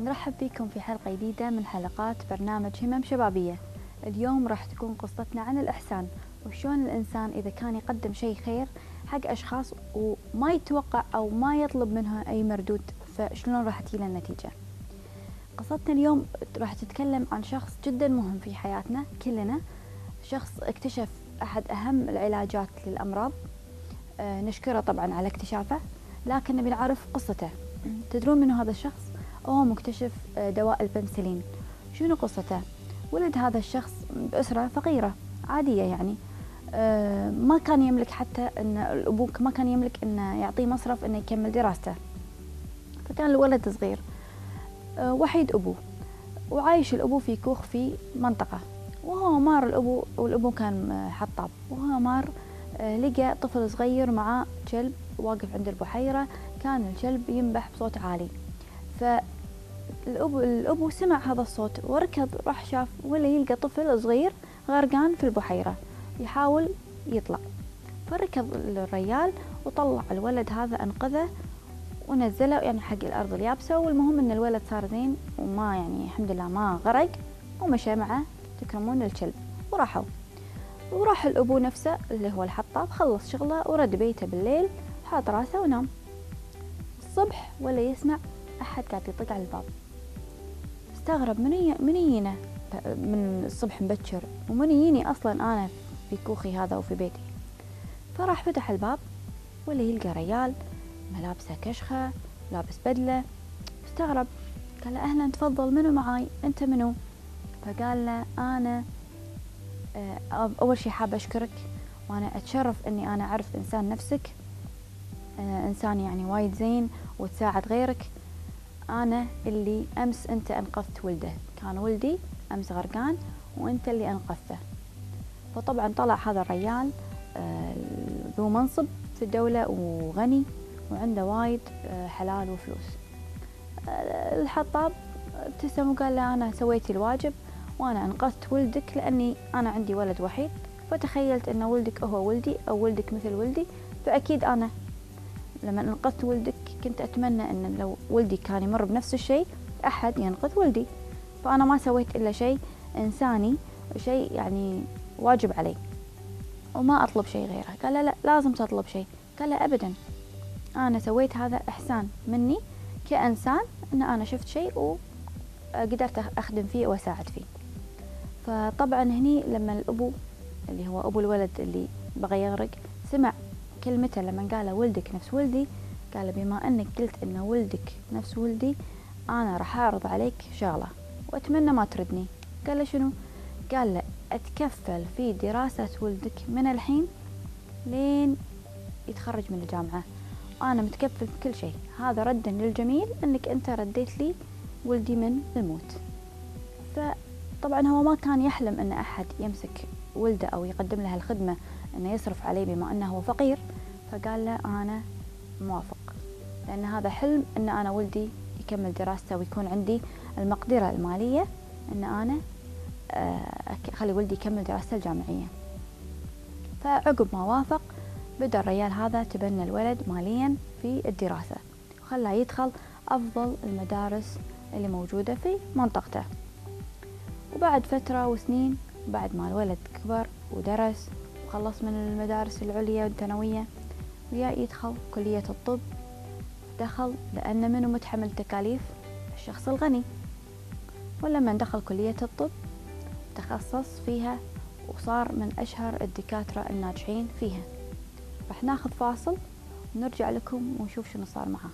نرحب فيكم في حلقة جديدة من حلقات برنامج همم شبابية. اليوم راح تكون قصتنا عن الإحسان وشلون الإنسان إذا كان يقدم شيء خير حق أشخاص وما يتوقع أو ما يطلب منها أي مردود فشلون راح تجيله النتيجة؟ قصتنا اليوم راح تتكلم عن شخص جدا مهم في حياتنا كلنا شخص اكتشف أحد أهم العلاجات للأمراض. آه، نشكره طبعا على اكتشافه لكن نبي نعرف قصته. تدرون من هذا الشخص؟ هو مكتشف آه، دواء البنسلين. شنو قصته؟ ولد هذا الشخص بأسرة فقيرة عادية يعني. آه، ما كان يملك حتى إن الابو ما كان يملك إنه يعطيه مصرف إنه يكمل دراسته. فكان الولد صغير. وحيد أبوه. وعايش الأبو في كوخ في منطقة. وهو مار الأبو والأبو كان حطاب. وهو مار آه، لقى طفل صغير مع كلب واقف عند البحيرة. كان الكلب ينبح بصوت عالي. فالأبو الأبو سمع هذا الصوت وركض راح شاف ولا يلقى طفل صغير غرقان في البحيرة يحاول يطلع. فركض الريال وطلع الولد هذا أنقذه ونزله يعني حق الأرض اليابسة والمهم أن الولد صار زين وما يعني الحمد لله ما غرق ومشى معه تكرمون الكلب وراحوا. وراح الأبو نفسه اللي هو الحطاب خلص شغله ورد بيته بالليل حاط راسه ونام. الصبح ولا يسمع أحد قاعد يطق على الباب. استغرب من من يجينا من الصبح مبكر. ومن يجيني أصلا أنا في كوخي هذا وفي بيتي؟ فراح فتح الباب ولا يلقى ريال. ملابسه كشخة لابس بدلة. استغرب. قال له أهلا تفضل منو معاي؟ أنت منو؟ فقال له أنا آه، أول شي حابة أشكرك وأنا أتشرف أني أنا أعرف إنسان نفسك. آه، إنسان يعني وايد زين وتساعد غيرك. أنا اللي أمس أنت أنقذت ولده. كان ولدي أمس غرقان وأنت اللي أنقذته. فطبعا طلع هذا الريال آه، ذو منصب في الدولة وغني وعنده وايد حلال وفلوس. الحطاب ابتسم وقال له أنا سويت الواجب وأنا أنقذت ولدك لأني أنا عندي ولد وحيد. فتخيلت أن ولدك هو ولدي أو ولدك مثل ولدي فأكيد أنا لما أنقذت ولدك كنت أتمنى أن لو ولدي كان يمر بنفس الشيء أحد ينقذ ولدي. فأنا ما سويت إلا شيء إنساني شيء يعني واجب علي. وما أطلب شيء غيره. قال لا, لا لازم تطلب شيء. قال لا أبدا. أنا سويت هذا إحسان مني كإنسان أن أنا شفت شيء وقدرت أخدم فيه وأساعد فيه. فطبعا هني لما الأبو اللي هو أبو الولد اللي بغى يغرق سمع كلمته لما قال ولدك نفس ولدي قال بما أنك قلت أن ولدك نفس ولدي أنا راح أعرض عليك شغلة وأتمنى ما تردني. قال له شنو؟ قال له أتكفل في دراسة ولدك من الحين لين يتخرج من الجامعة. أنا متكفل بكل شيء. هذا ردا للجميل أنك أنت رديت لي ولدي من الموت. ف طبعا هو ما كان يحلم أن أحد يمسك ولده أو يقدم له الخدمة أنه يصرف عليه بما أنه هو فقير. فقال له أنا موافق. لأن هذا حلم أن أنا ولدي يكمل دراسته ويكون عندي المقدرة المالية أن أنا آه، أخلي ولدي يكمل دراسته الجامعية. فعقب ما وافق بدأ الريال هذا تبنى الولد ماليا في الدراسة وخلاه يدخل أفضل المدارس اللي موجودة في منطقته. وبعد فترة وسنين بعد ما الولد كبر ودرس وخلص من المدارس العليا والثانوية ويا يدخل كلية الطب دخل لأن منه متحمل تكاليف؟ الشخص الغني. ولما دخل كلية الطب تخصص فيها وصار من أشهر الدكاترة الناجحين فيها. راح ناخذ فاصل ونرجع لكم ونشوف شنو صار معاه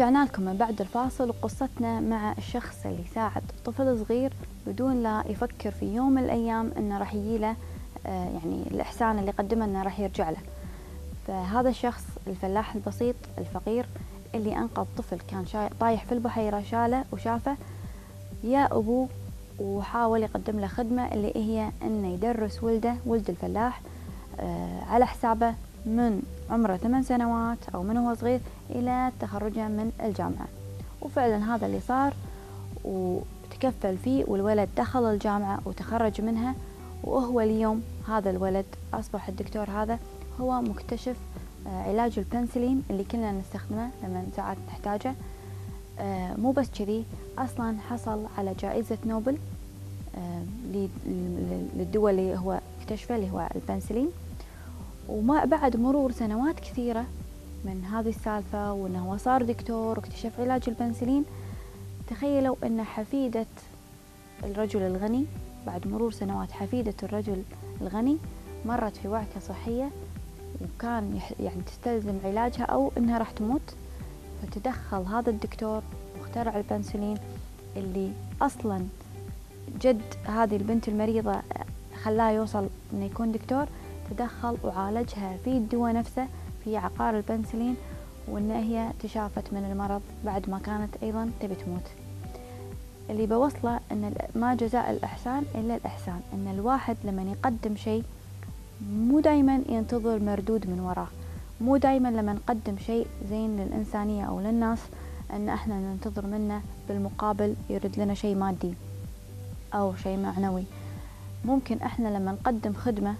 رجعنا لكم من بعد الفاصل وقصتنا مع الشخص اللي ساعد طفل صغير بدون لا يفكر في يوم من الأيام أنه راح يجيله آه، يعني الإحسان اللي قدمه أنه راح يرجع له. فهذا الشخص الفلاح البسيط الفقير اللي أنقذ طفل كان طايح في البحيرة شاله وشافه. يا أبوه وحاول يقدم له خدمة اللي هي أنه يدرس ولده ولد الفلاح آه، على حسابه. من عمره ثمان سنوات أو من هو صغير إلى تخرجه من الجامعة. وفعلا هذا اللي صار وتكفل فيه والولد دخل الجامعة وتخرج منها وهو اليوم هذا الولد أصبح الدكتور هذا هو مكتشف آه، علاج البنسلين اللي كلنا نستخدمه لما ساعات نحتاجه. آه، مو بس كذي أصلا حصل على جائزة نوبل آه، للدول اللي هو اكتشفه اللي هو البنسلين. وما بعد مرور سنوات كثيرة من هذه السالفة وأنه هو صار دكتور واكتشف علاج البنسلين تخيلوا أن حفيدة الرجل الغني بعد مرور سنوات حفيدة الرجل الغني مرت في وعكة صحية وكان يعني تستلزم علاجها أو أنها راح تموت. فتدخل هذا الدكتور واخترع البنسلين اللي أصلا جد هذه البنت المريضة خلاه يوصل أنه يكون دكتور. تدخل وعالجها في الدواء نفسه في عقار البنسلين وأن هي تشافت من المرض بعد ما كانت أيضا تبي تموت. اللي بوصله أن ما جزاء الإحسان إلا الإحسان أن الواحد لما يقدم شيء مو دايما ينتظر مردود من وراه. مو دايما لما نقدم شيء زين للإنسانية أو للناس أن إحنا ننتظر منه بالمقابل يرد لنا شيء مادي أو شيء معنوي. ممكن إحنا لما نقدم خدمة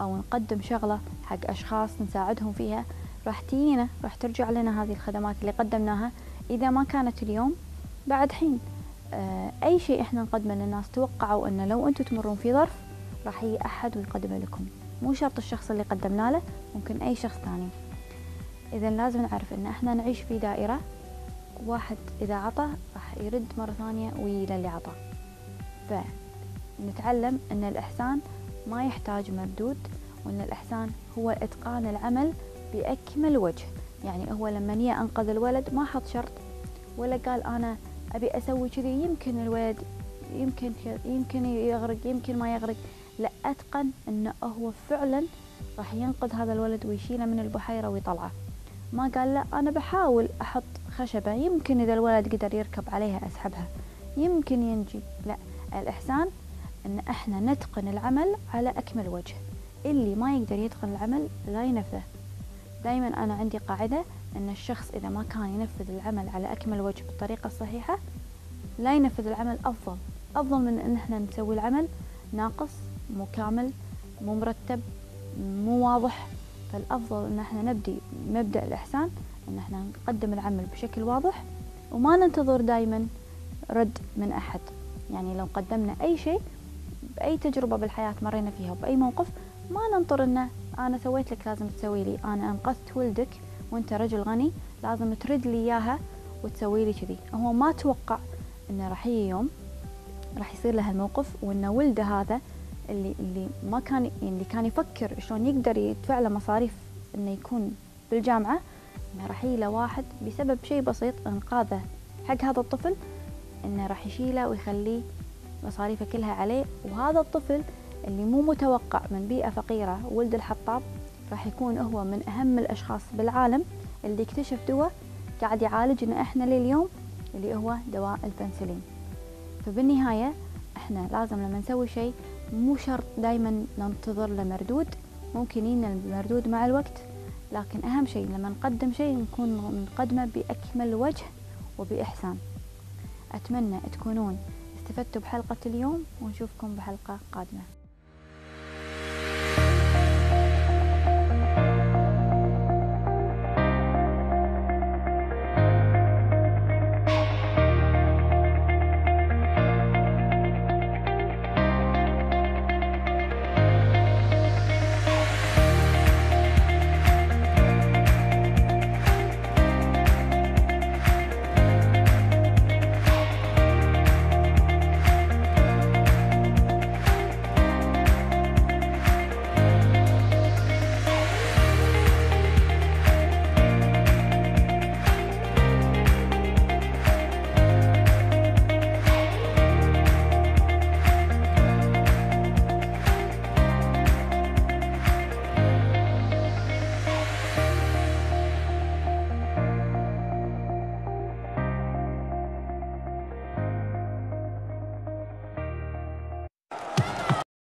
أو نقدم شغلة حق أشخاص نساعدهم فيها راح تجينا راح ترجع لنا هذه الخدمات اللي قدمناها. إذا ما كانت اليوم بعد حين. آه أي شيء إحنا نقدمه للناس توقعوا أن لو أنتم تمرون في ظرف راح يجي أحد ويقدمه لكم. مو شرط الشخص اللي قدمنا له ممكن أي شخص ثاني. إذا لازم نعرف أن إحنا نعيش في دائرة واحد إذا عطى راح يرد مرة ثانية ويجي للي عطى. فنتعلم أن الإحسان ما يحتاج مردود وأن الإحسان هو إتقان العمل بأكمل وجه. يعني هو لما نية أنقذ الولد ما حط شرط. ولا قال أنا أبي أسوي كذي يمكن الولد يمكن يمكن يغرق يمكن ما يغرق. لا أتقن أنه هو فعلا راح ينقذ هذا الولد ويشيله من البحيرة ويطلعه. ما قال لا أنا بحاول أحط خشبة. يمكن إذا الولد قدر يركب عليها أسحبها. يمكن ينجي. لا الإحسان أن إحنا نتقن العمل على أكمل وجه. اللي ما يقدر يتقن العمل لا ينفذه. دائما أنا عندي قاعدة أن الشخص إذا ما كان ينفذ العمل على أكمل وجه بالطريقة الصحيحة لا ينفذ العمل أفضل. أفضل من أن إحنا نسوي العمل ناقص مو كامل مو مرتب مو واضح. فالأفضل أن إحنا نبدي مبدأ الإحسان أن إحنا نقدم العمل بشكل واضح وما ننتظر دائما رد من أحد. يعني لو قدمنا أي شيء بأي تجربة بالحياة مرينا فيها بأي موقف ما ننطر إنه أنا سويت لك لازم تسوي لي. أنا أنقذت ولدك وأنت رجل غني لازم ترد لي إياها وتسوي لي كذي. هو ما توقع إنه راح يجي يوم راح يصير له الموقف وإنه ولده هذا اللي اللي ما كان يعني اللي كان يفكر شلون يقدر يدفع له مصاريف إنه يكون بالجامعة إنه راح يجي له واحد بسبب شيء بسيط إنقاذه. حق هذا الطفل إنه راح يشيله ويخليه مصاريفه كلها عليه. وهذا الطفل اللي مو متوقع من بيئة فقيرة ولد الحطاب راح يكون هو من أهم الأشخاص بالعالم اللي اكتشف دواء قاعد يعالجنا إحنا لليوم اللي هو دواء البنسلين. فبالنهاية إحنا لازم لما نسوي شيء مو شرط دايما ننتظر له مردود ممكن ينا المردود مع الوقت لكن أهم شيء لما نقدم شيء نكون نقدمه بأكمل وجه وبإحسان. أتمنى تكونون استفدتوا بحلقة اليوم ونشوفكم بحلقة قادمة.